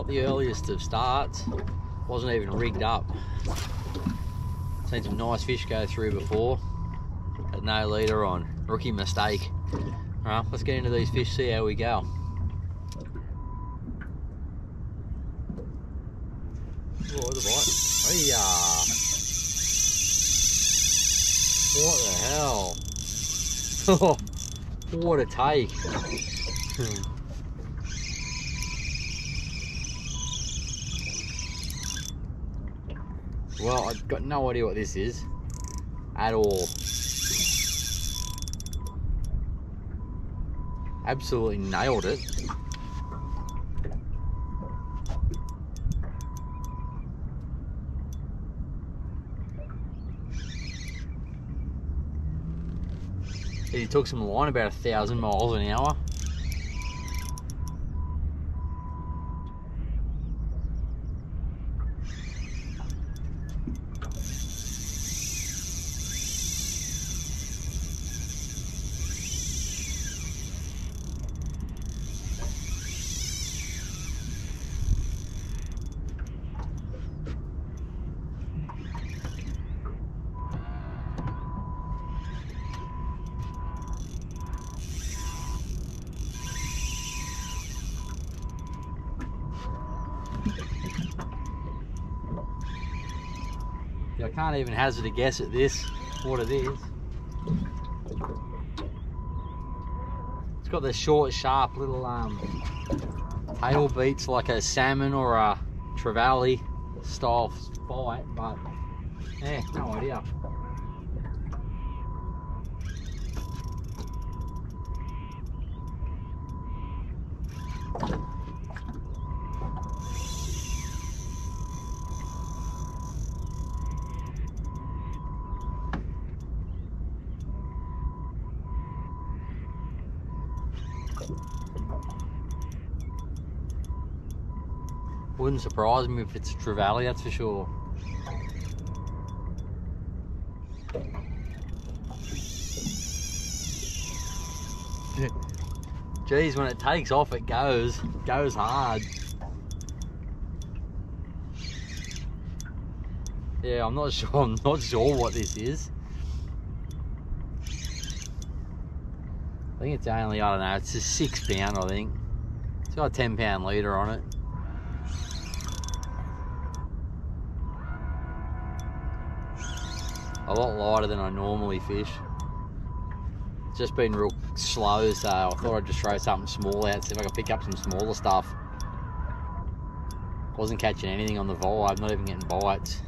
not the earliest of starts. Wasn't even rigged up. Seen some nice fish go through before. Had no leader on. Rookie mistake. Alright, let's get into these fish, see how we go. The bite. What the hell? what a take. well, I've got no idea what this is at all. Absolutely nailed it. He took some line about a thousand miles an hour. I can't even hazard a guess at this, what it is. It's got the short, sharp little um, tail beats like a salmon or a trevally style bite, but yeah, no idea. Wouldn't surprise me if it's trevally, that's for sure. Geez, when it takes off, it goes, goes hard. Yeah, I'm not sure. I'm not sure what this is. I think it's only, I don't know, it's a six pound, I think. It's got a 10 pound leader on it. A lot lighter than I normally fish. It's just been real slow, so I thought I'd just throw something small out, see if I can pick up some smaller stuff. Wasn't catching anything on the vibe, not even getting bites.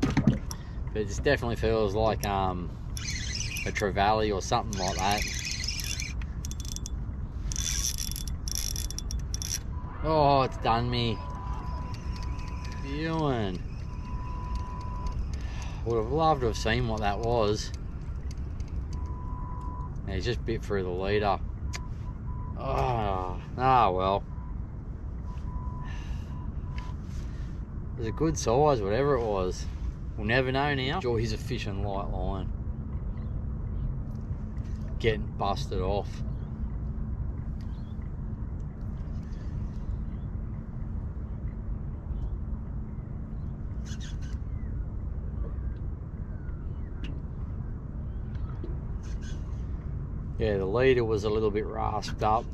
But it just definitely feels like um, a trevally or something like that. Oh, it's done me. Ewan. Would have loved to have seen what that was. Yeah, he's just bit through the leader. Oh, ah, well. It was a good size, whatever it was. We'll never know now. Sure, he's a fishing light line getting busted off. Yeah, the leader was a little bit rasped up.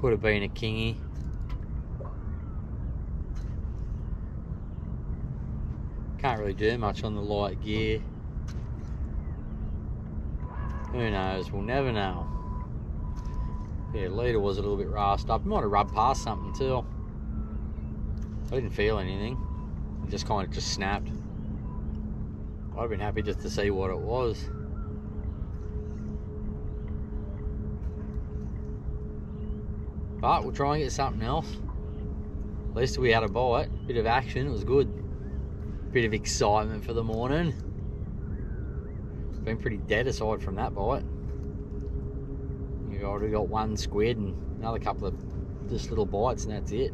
Could have been a kingy. Can't really do much on the light gear. Who knows? We'll never know. Yeah, leader was a little bit rasped up. Might have rubbed past something too. I didn't feel anything. It just kind of just snapped. I'd have been happy just to see what it was. But we'll try and get something else. At least we had a bite. Bit of action, it was good. Bit of excitement for the morning been pretty dead aside from that bite. You've already got one squid and another couple of just little bites and that's it.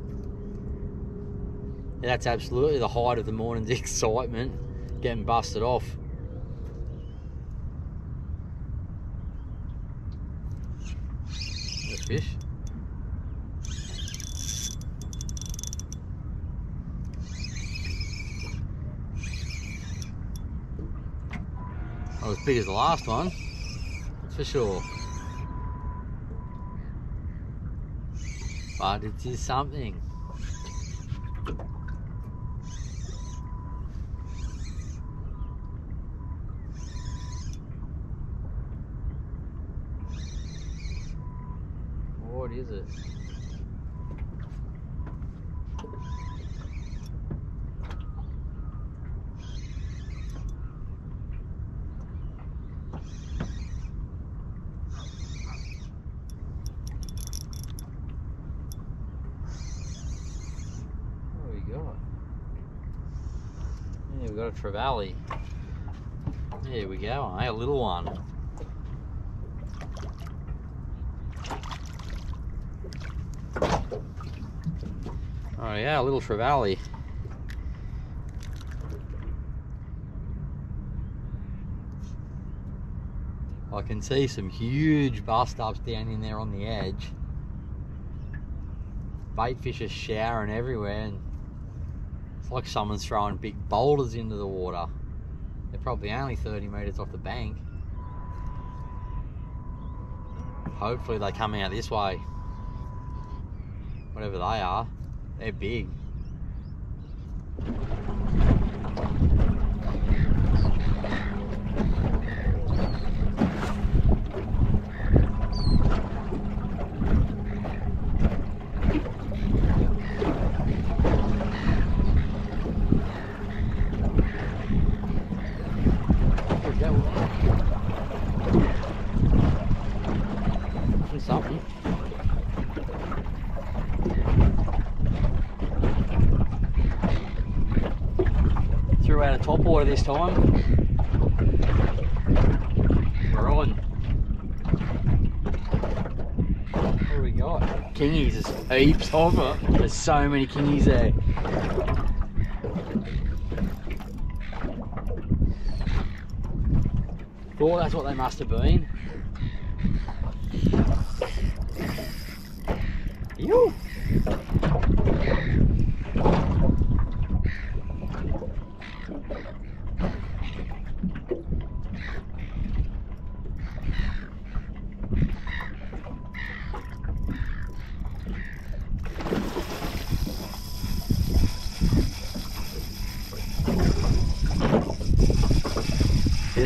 Yeah, that's absolutely the height of the morning's excitement, getting busted off. Fish. Not as big as the last one, for sure. But it is something. What is it? What have we got? Yeah, we got a trevally. There we go, eh? a little one. Oh yeah, a little trevally. I can see some huge bust ups down in there on the edge. Bait fish are showering everywhere and like someone's throwing big boulders into the water. They're probably only 30 metres off the bank. Hopefully they come out this way. Whatever they are, they're big. Where'd that one? There's something. Top water this time. We're on. What do we got? Kingies, there's heaps of it. There's so many kingies there. Thought that's what they must have been.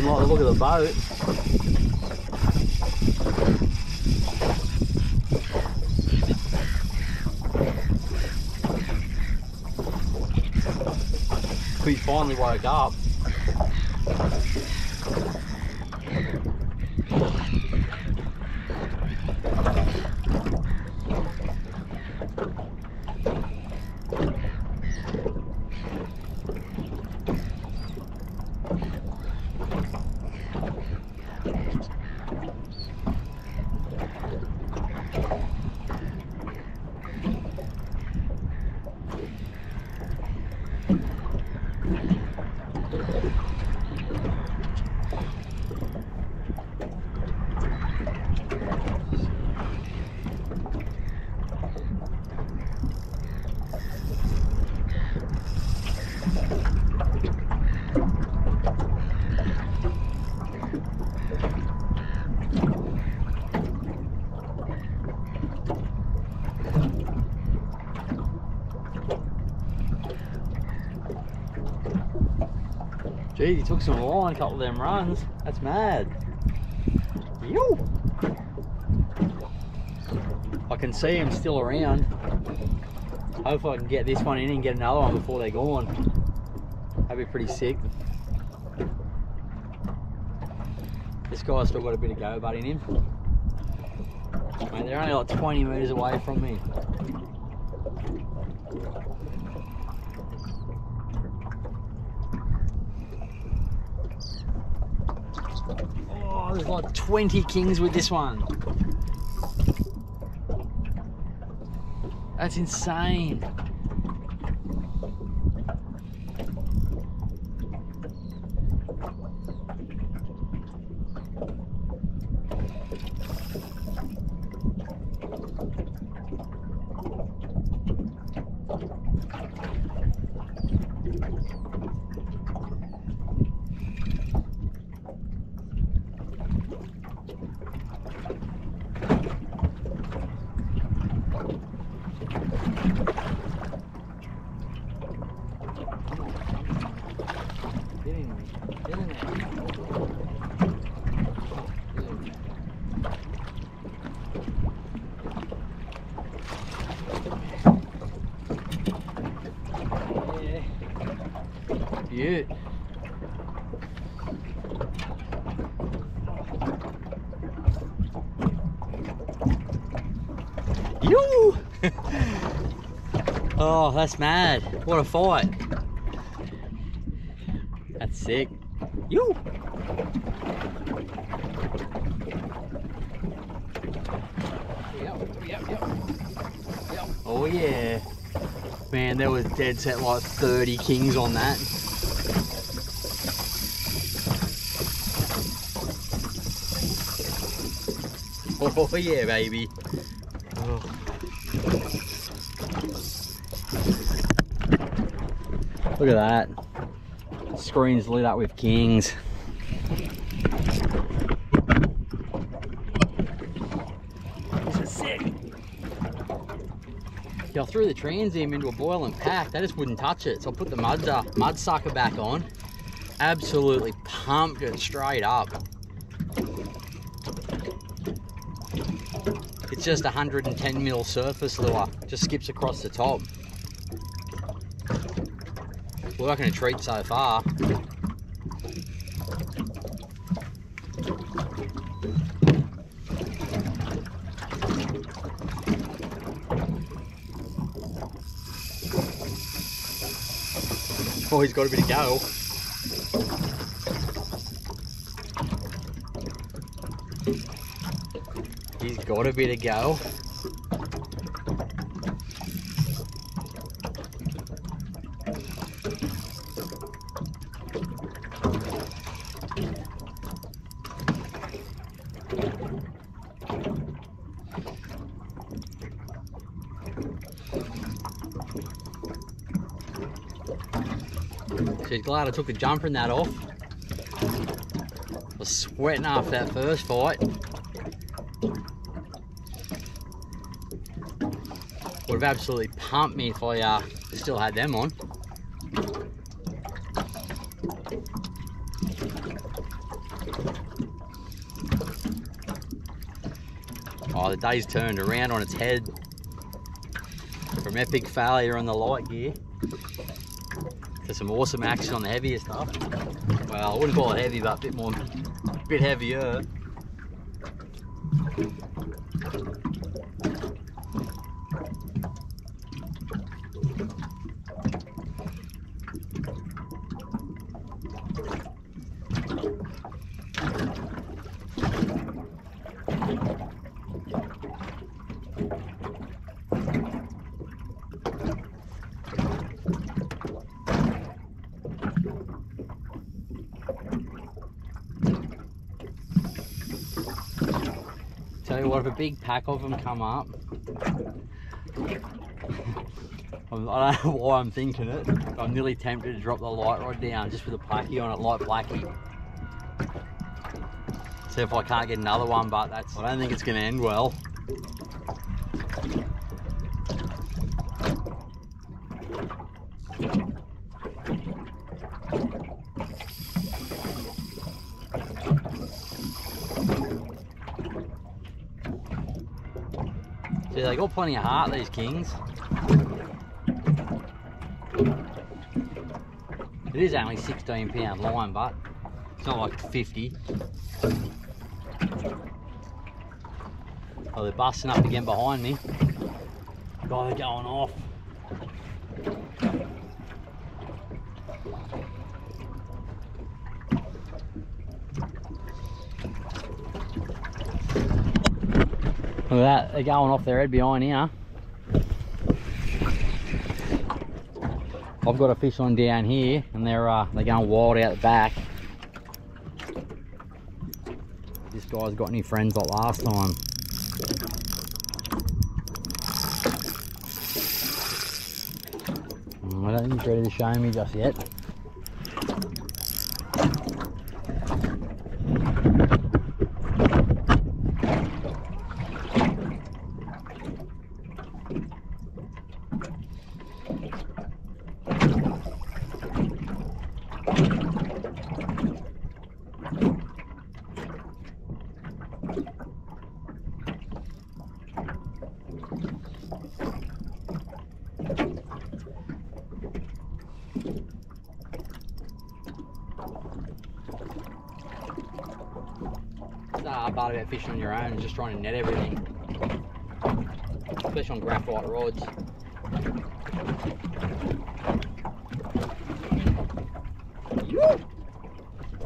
Didn't like the look of the boat. We finally woke up. Geez, he took some line, a couple of them runs. That's mad. I can see him still around. Hopefully I can get this one in and get another one before they're gone. That'd be pretty sick. This guy's still got a bit of go butt in him. Mate, they're only like 20 metres away from me. Like 20 kings with this one. That's insane. You. oh, that's mad. What a fight. That's sick. You. Oh yeah. Man, there was dead set like 30 kings on that. Oh yeah, baby. Look at that. Screen's lit up with kings. This is sick. I threw the Transam into a boiling pack. That just wouldn't touch it. So I put the mud, uh, Mudsucker back on. Absolutely pumped it straight up. It's just 110 mil surface lure. Just skips across the top. Working a treat so far. Oh, he's got a bit of go. He's got a bit of go. He's glad I took the jumper and that off. I was sweating after that first fight. Would have absolutely pumped me if I uh, still had them on. Oh, the day's turned around on its head from epic failure on the light gear some awesome action on the heavier stuff. Well, I wouldn't call it heavy, but a bit more, a bit heavier. Big pack of them come up, I'm- don't know why I'm thinking it. I'm nearly tempted to drop the light rod down just with a placky on it, light blacky. See if I can't get another one, but that's. I don't think it's going to end well. Got plenty of heart, these kings. It is only 16 pound line, but it's not like 50. Oh, they're busting up again behind me. God, they're going off. Look at that, they're going off their head behind here. I've got a fish on down here and they're uh, they're going wild out the back. This guy's got any friends like last time. Mm, I don't think he's ready to show me just yet. hard part about fishing on your own is just trying to net everything. Especially on graphite rods.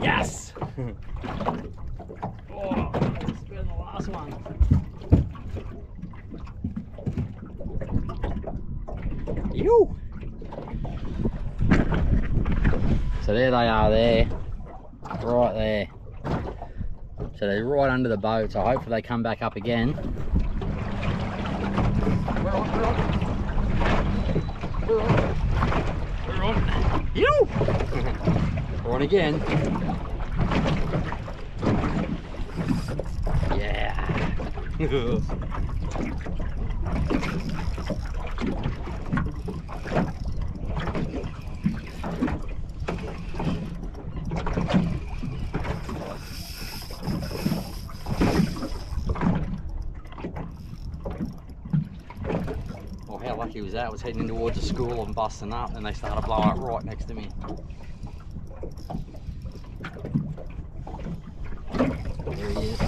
Yes! oh, that's better than the last one. You. So there they are there, right there. So they're right under the boat, so hopefully they come back up again. We're on, we're on. We're on. You! we're on again. Yeah. I was heading towards a school and busting up and they started blowing up right next to me. There he is.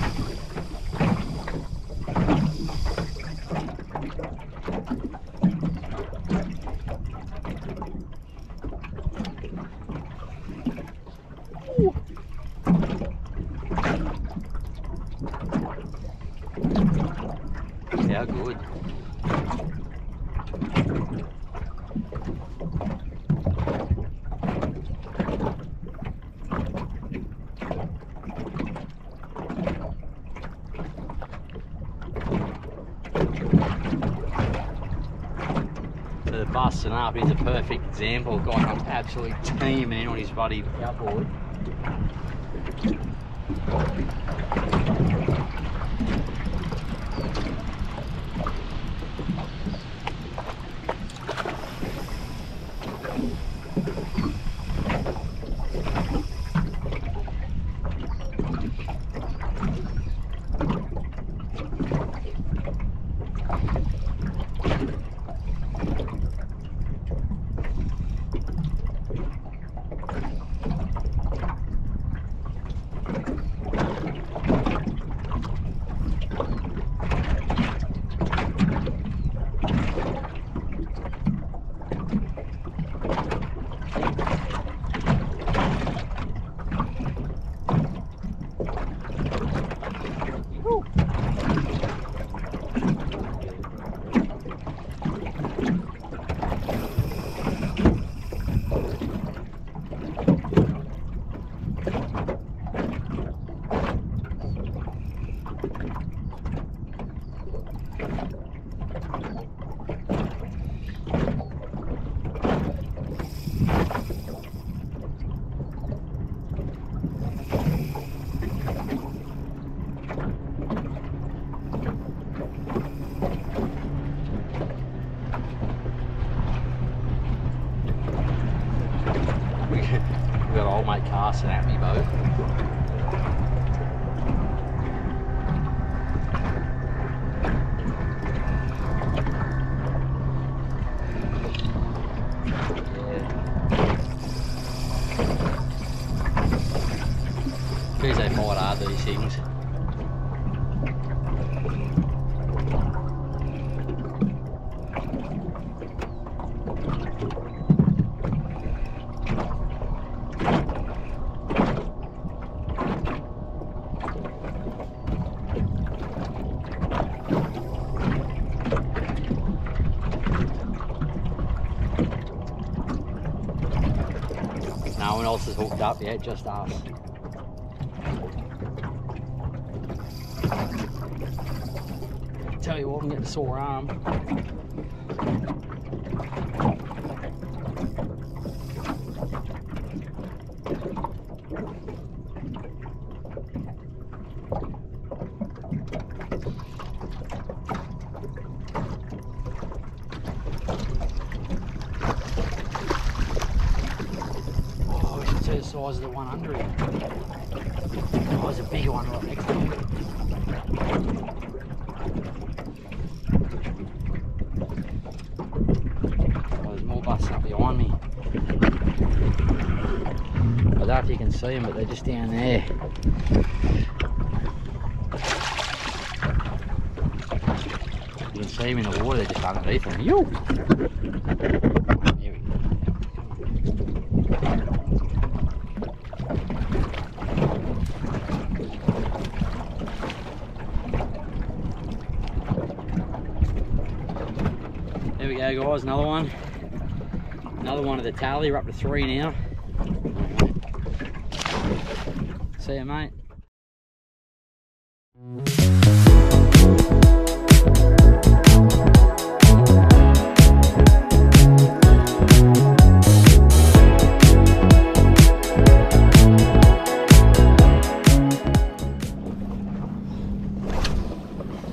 Yeah, good. Up is a perfect example of guy comes absolutely teaming on his buddy outboard. Is hooked up yet, just us. Tell you what, I'm getting a sore arm. size of the one under it. Oh, there's a bigger one right next to it. Oh, there's more busts up behind me. I don't know if you can see them, but they're just down there. You can see them in the water, they're just underneath them. Yo! Go guys, another one. Another one of the tally, we're up to three now. See ya mate.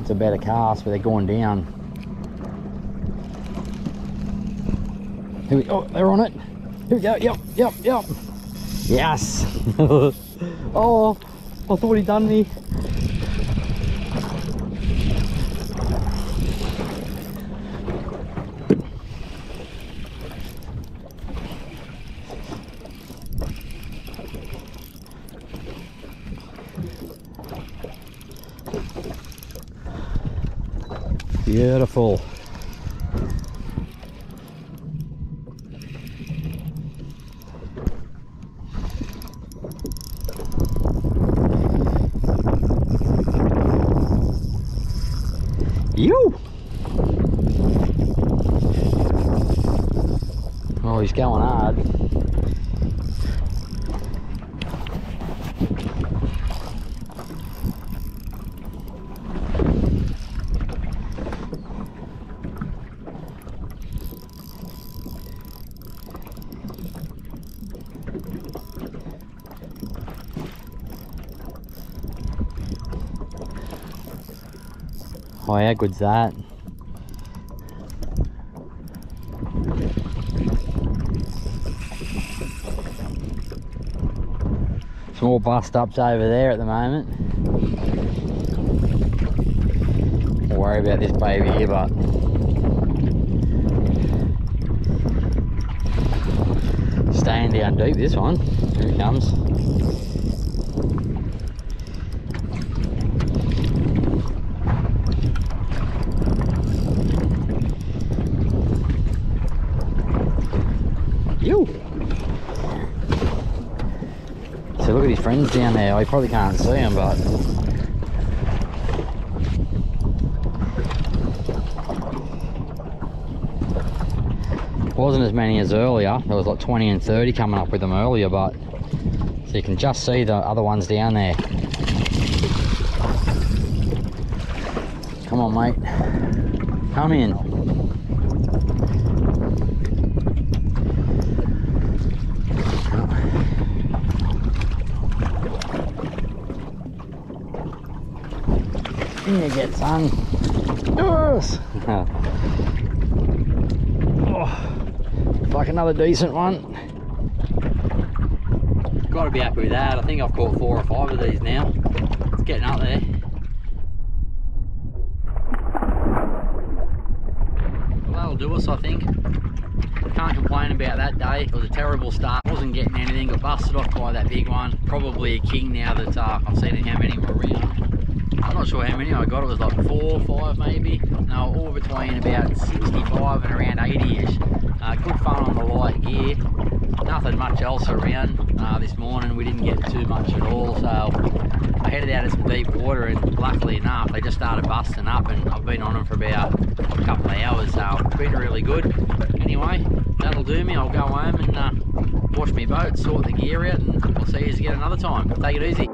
It's a better cast, but they're going down. Here we oh, they're on it. Here we go. Yep, yep, yep. Yes. oh, I thought he'd done me. Beautiful. You. Oh, he's going hard. Oh yeah, good's that? Small bust ups over there at the moment. Don't worry about this baby here, but staying down deep this one. Here he comes. You. So friends down there. I probably can't see them, but wasn't as many as earlier. There was like 20 and 30 coming up with them earlier, but so you can just see the other ones down there. Come on, mate. Come in. In you get, son. Yes. oh, like another decent one. Got to be happy with that. I think I've caught four or five of these now. It's getting up there. Well, that'll do us, I think. Can't complain about that day. It was a terrible start. Wasn't getting anything. Got busted off by that big one. Probably a king now that uh, I've seen how many were around. I'm not sure how many I got. It was like four, five maybe. No, all between about 65 and around 80-ish. Uh, good fun on the light gear. Nothing much else around uh, this morning. We didn't get too much at all. So I headed out of some deep water and luckily enough, they just started busting up and I've been on them for about a couple of hours. So it's been really good. Anyway, that'll do me. I'll go home and uh, wash my boat, sort the gear out and we'll see you again another time. Take it easy.